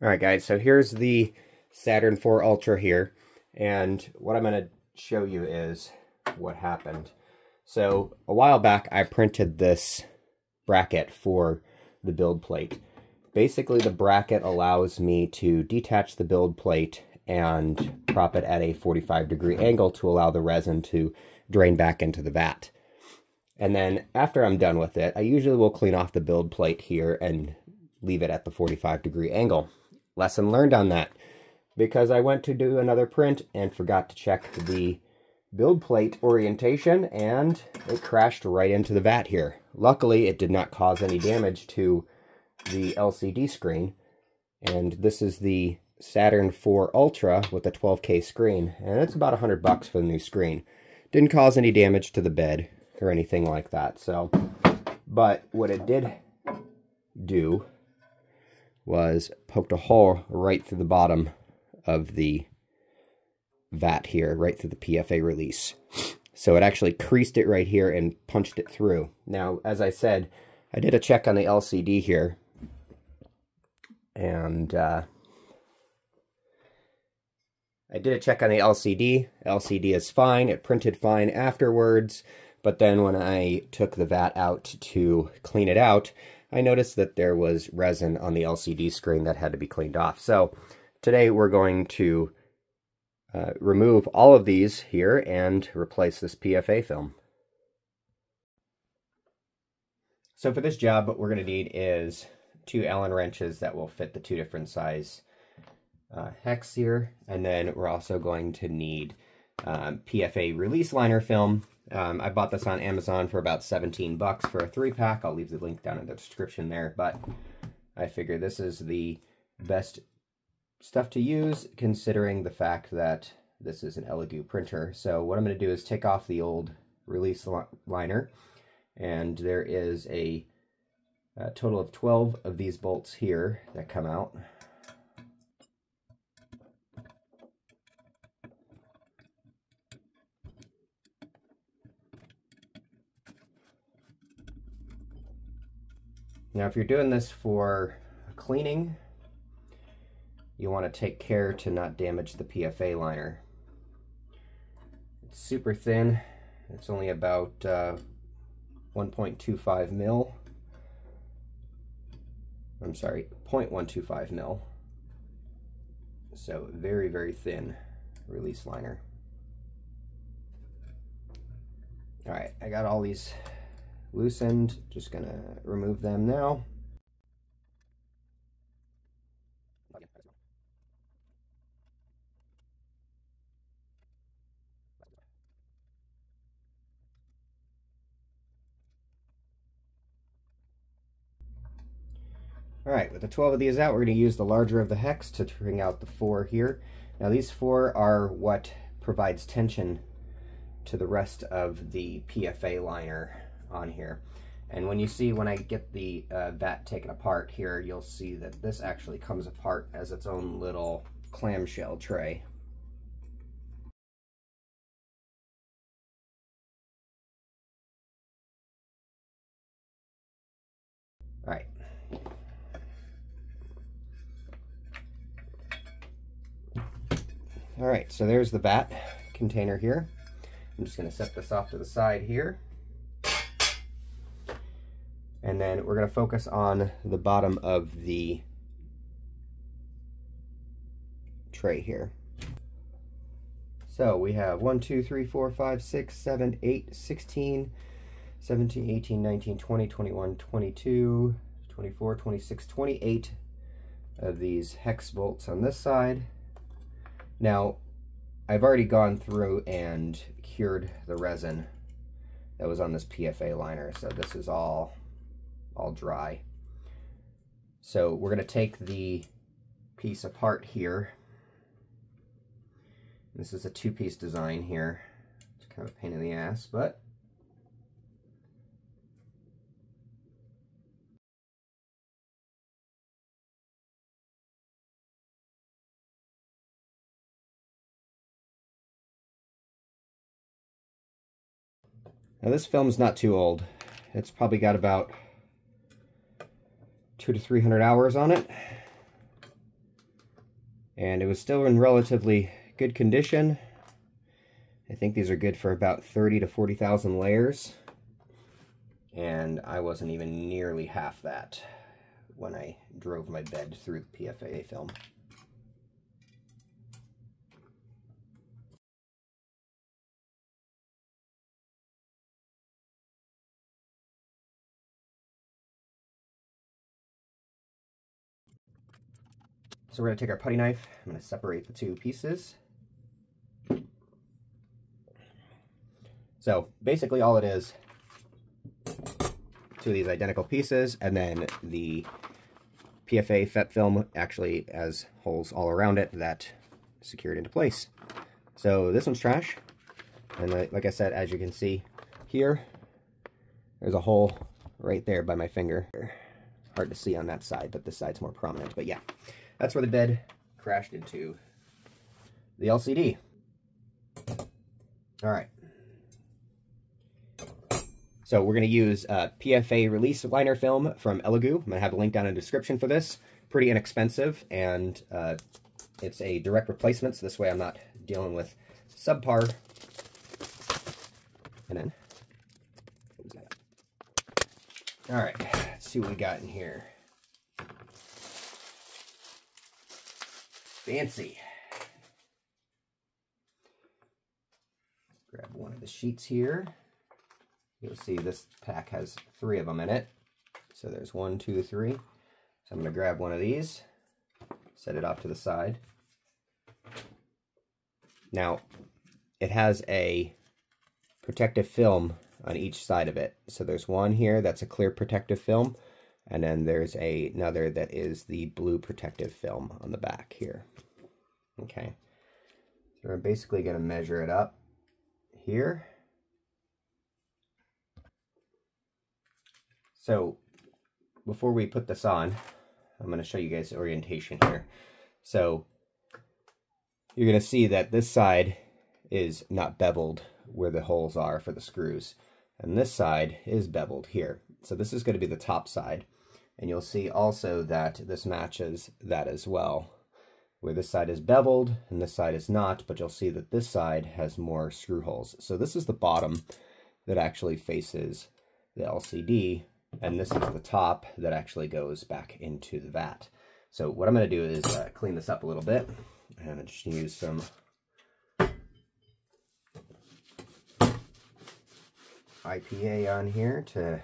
All right, guys, so here's the Saturn 4 Ultra here, and what I'm going to show you is what happened. So a while back, I printed this bracket for the build plate. Basically, the bracket allows me to detach the build plate and prop it at a 45 degree angle to allow the resin to drain back into the vat. And then after I'm done with it, I usually will clean off the build plate here and leave it at the 45 degree angle. Lesson learned on that because I went to do another print and forgot to check the build plate orientation and it crashed right into the vat here. Luckily, it did not cause any damage to the LCD screen. And this is the Saturn 4 Ultra with a 12K screen. And it's about 100 bucks for the new screen. Didn't cause any damage to the bed or anything like that. So, but what it did do was poked a hole right through the bottom of the vat here, right through the PFA release. So it actually creased it right here and punched it through. Now, as I said, I did a check on the LCD here. And uh, I did a check on the LCD. LCD is fine. It printed fine afterwards. But then when I took the vat out to clean it out, I noticed that there was resin on the LCD screen that had to be cleaned off. So today we're going to uh, remove all of these here and replace this PFA film. So for this job, what we're going to need is two Allen wrenches that will fit the two different size uh, hex here. And then we're also going to need um, PFA release liner film um, I bought this on Amazon for about 17 bucks for a three pack. I'll leave the link down in the description there, but I figure this is the best stuff to use considering the fact that this is an Elegoo printer. So what I'm going to do is take off the old release li liner and there is a, a total of 12 of these bolts here that come out. Now if you're doing this for cleaning, you want to take care to not damage the PFA liner. It's super thin. It's only about uh, 1.25 mil. I'm sorry, 0.125 mil. So very, very thin release liner. All right, I got all these loosened. Just gonna remove them now. All right, with the 12 of these out, we're going to use the larger of the hex to bring out the four here. Now these four are what provides tension to the rest of the PFA liner on here. And when you see, when I get the uh, vat taken apart here, you'll see that this actually comes apart as its own little clamshell tray. All right. All right, so there's the vat container here. I'm just gonna set this off to the side here. And then we're going to focus on the bottom of the tray here. So we have 1, 2, 3, 4, 5, 6, 7, 8, 16, 17, 18, 19, 20, 21, 22, 24, 26, 28 of these hex bolts on this side. Now, I've already gone through and cured the resin that was on this PFA liner, so this is all all dry. So we're going to take the piece apart here. This is a two-piece design here. It's kind of a pain in the ass, but Now this film's not too old. It's probably got about two to 300 hours on it. And it was still in relatively good condition. I think these are good for about 30 to 40,000 layers. And I wasn't even nearly half that when I drove my bed through the PFA film. So we're going to take our putty knife, I'm going to separate the two pieces. So basically all it is, two of these identical pieces, and then the PFA FEP film actually has holes all around it that secure it into place. So this one's trash, and like, like I said, as you can see here, there's a hole right there by my finger. Hard to see on that side, but this side's more prominent. But yeah, that's where the bed crashed into the LCD. All right. So we're going to use uh, PFA release liner film from Elegoo. I'm going to have a link down in the description for this. Pretty inexpensive, and uh, it's a direct replacement, so this way I'm not dealing with subpar. And then, all right, let's see what we got in here. Fancy. Grab one of the sheets here. You'll see this pack has three of them in it. So there's one, two, three. So I'm going to grab one of these, set it off to the side. Now, it has a protective film on each side of it. So there's one here that's a clear protective film, and then there's a, another that is the blue protective film on the back here. Okay. So we're basically going to measure it up here. So before we put this on, I'm going to show you guys orientation here. So you're going to see that this side is not beveled where the holes are for the screws. And this side is beveled here. So this is going to be the top side. And you'll see also that this matches that as well where this side is beveled and this side is not, but you'll see that this side has more screw holes. So this is the bottom that actually faces the LCD, and this is the top that actually goes back into the vat. So what I'm going to do is uh, clean this up a little bit, and just use some IPA on here to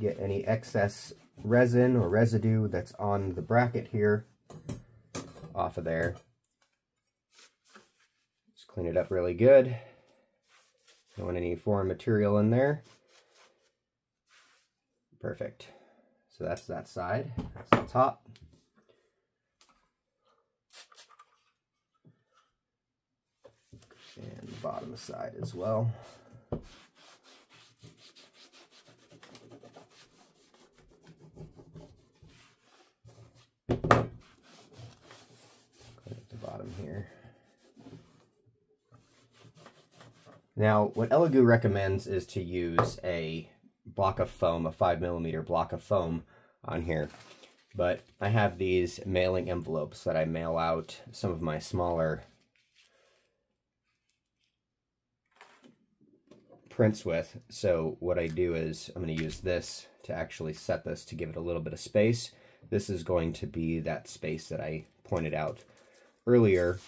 get any excess resin or residue that's on the bracket here off of there. Just clean it up really good. Don't want any foreign material in there. Perfect. So that's that side. That's the top. And the bottom side as well. Now, what Elegoo recommends is to use a block of foam, a 5 millimeter block of foam on here. But I have these mailing envelopes that I mail out some of my smaller prints with. So what I do is I'm going to use this to actually set this to give it a little bit of space. This is going to be that space that I pointed out earlier.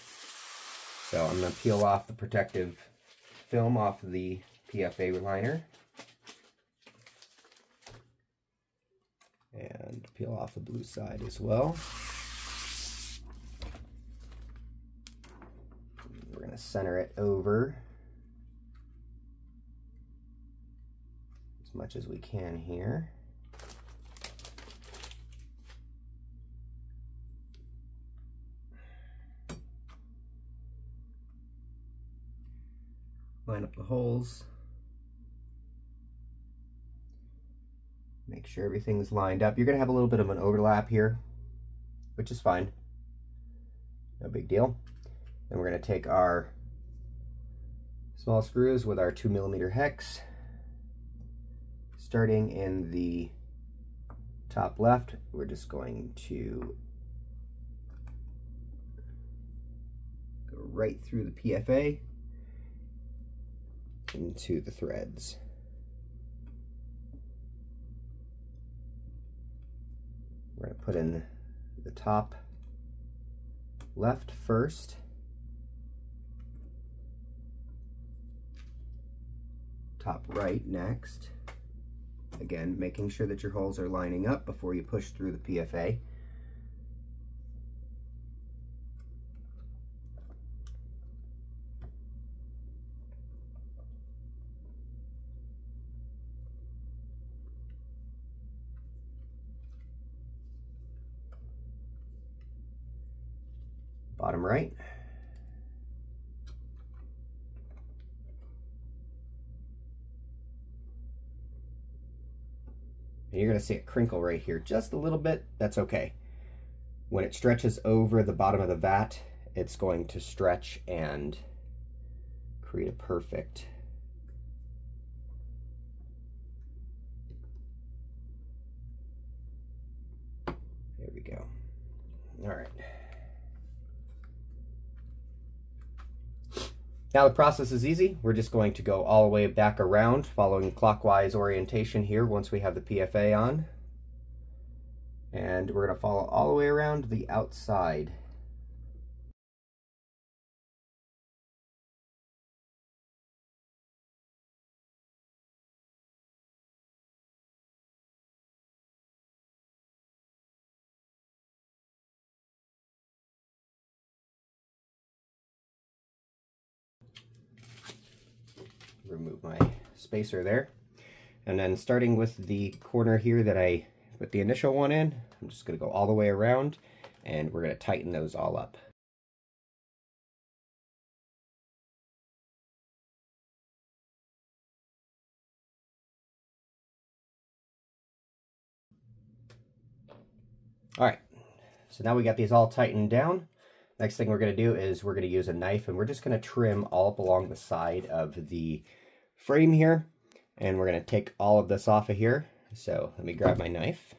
So I'm going to peel off the protective film off the PFA liner. And peel off the blue side as well. We're going to center it over as much as we can here. The holes. Make sure everything's lined up. You're going to have a little bit of an overlap here, which is fine. No big deal. Then we're going to take our small screws with our 2 millimeter hex, starting in the top left, we're just going to go right through the PFA into the threads. We're going to put in the top left first. Top right next. Again, making sure that your holes are lining up before you push through the PFA. Bottom right. And you're going to see it crinkle right here just a little bit. That's okay. When it stretches over the bottom of the vat, it's going to stretch and create a perfect There we go. All right. Now the process is easy. We're just going to go all the way back around following clockwise orientation here once we have the PFA on. And we're going to follow all the way around the outside. Spacer there. And then starting with the corner here that I put the initial one in, I'm just going to go all the way around and we're going to tighten those all up. All right, so now we got these all tightened down. Next thing we're going to do is we're going to use a knife and we're just going to trim all up along the side of the frame here. And we're going to take all of this off of here. So let me grab my knife.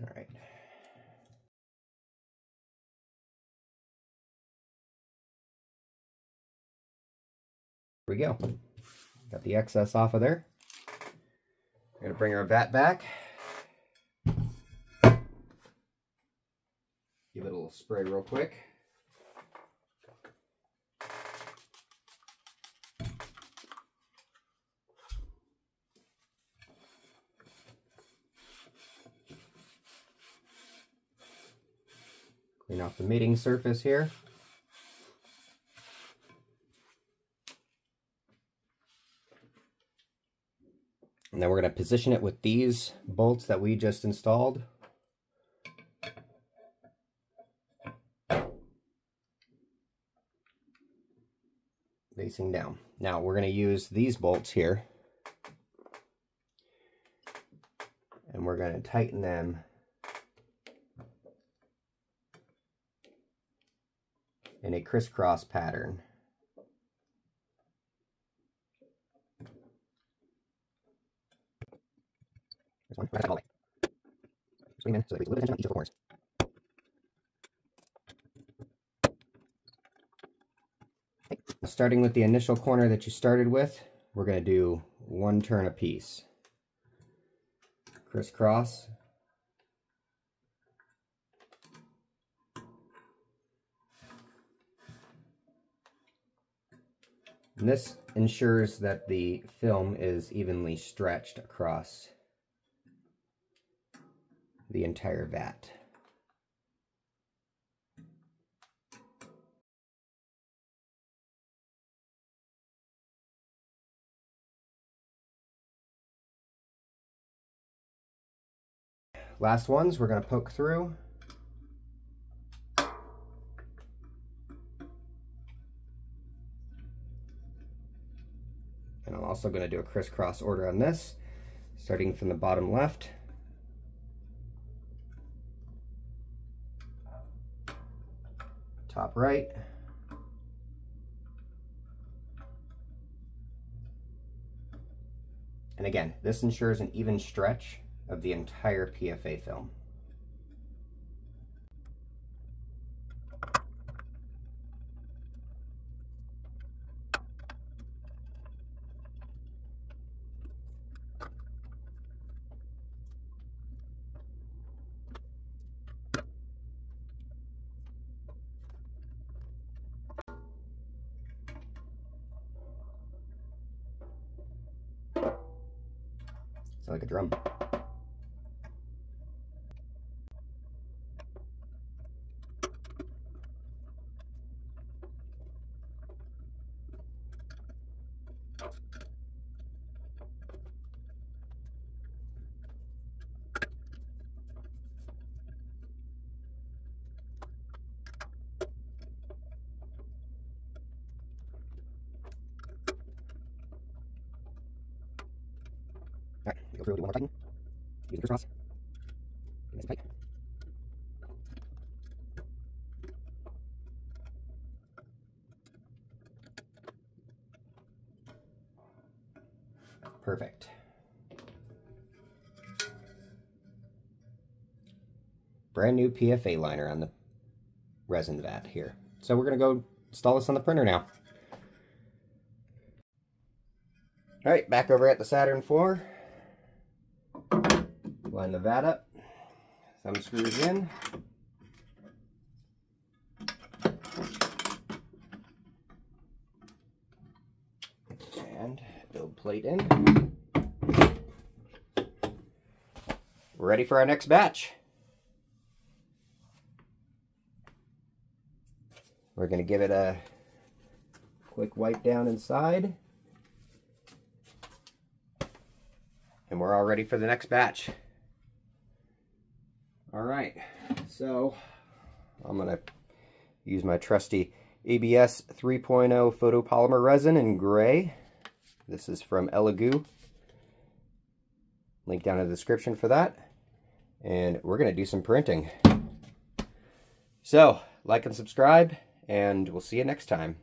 All right. Here we go. Got the excess off of there. We're going to bring our vat back. Give it a little spray real quick. Clean off the mating surface here. And then we're going to position it with these bolts that we just installed. Facing down. Now we're going to use these bolts here. And we're going to tighten them in a crisscross pattern. This one, so we little tension on each of the corners. Starting with the initial corner that you started with, we're going to do one turn a piece. Crisscross, And this ensures that the film is evenly stretched across the entire vat. Last ones we're going to poke through And I'm also going to do a crisscross order on this, starting from the bottom left. Top right. And again, this ensures an even stretch of the entire PFA film. Like a drum. Alright, go through, do one more tighten. Use crisscross. Nice tight. Perfect. Brand new PFA liner on the resin vat here. So we're going to go install this on the printer now. All right, back over at the Saturn 4. Line the vat up. Thumb screws in. And build plate in. We're ready for our next batch. We're going to give it a quick wipe down inside. And we're all ready for the next batch. All right, so I'm gonna use my trusty ABS 3.0 photopolymer resin in gray. This is from Elegoo. Link down in the description for that. And we're gonna do some printing. So, like and subscribe, and we'll see you next time.